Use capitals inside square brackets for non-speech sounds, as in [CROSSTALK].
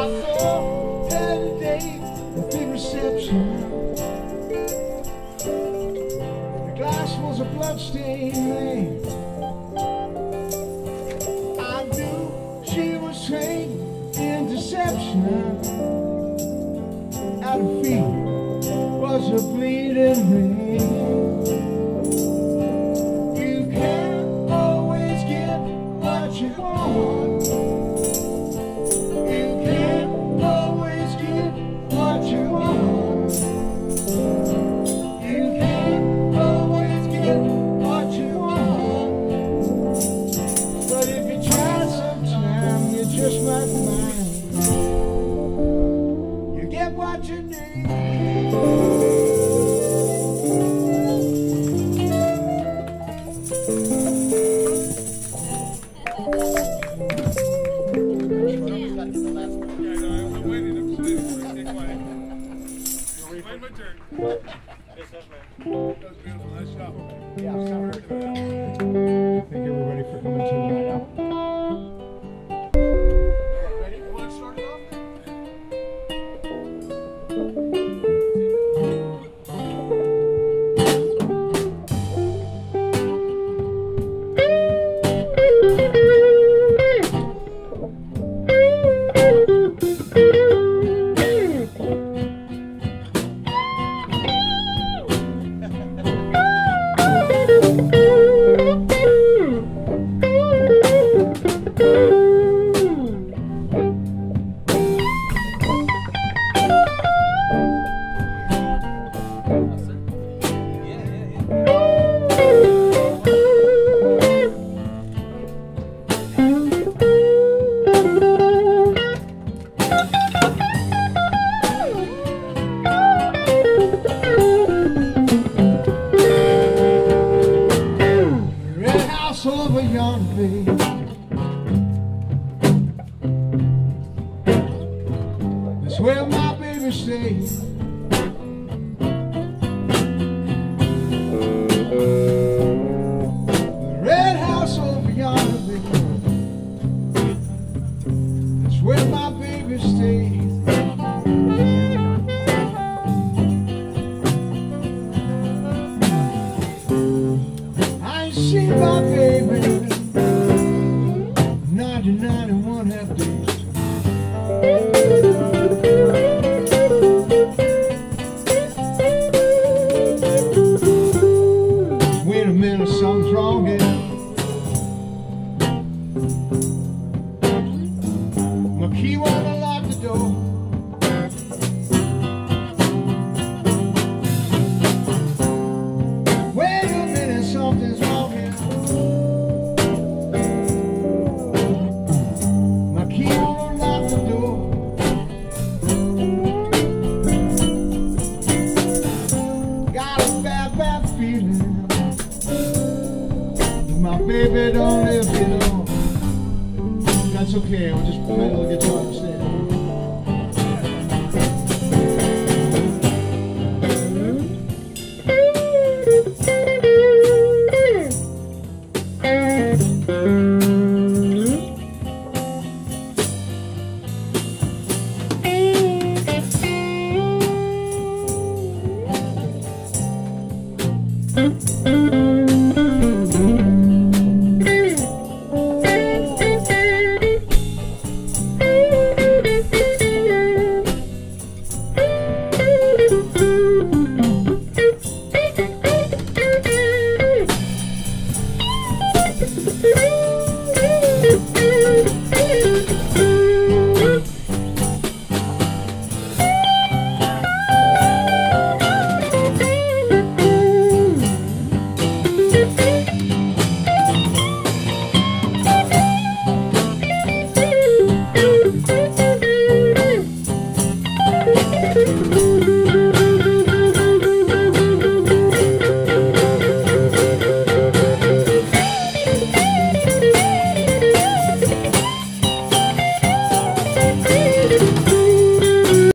a. The glass was a bloodstain. I knew she was trained in deception. Out of fear. Yes, sir. Beautiful. Nice job. Yeah. over yon way. That's where my baby stays. The red house over yonder. That's where my baby stays. Okay. I'll just play the guitar instead. Thank you. [LAUGHS]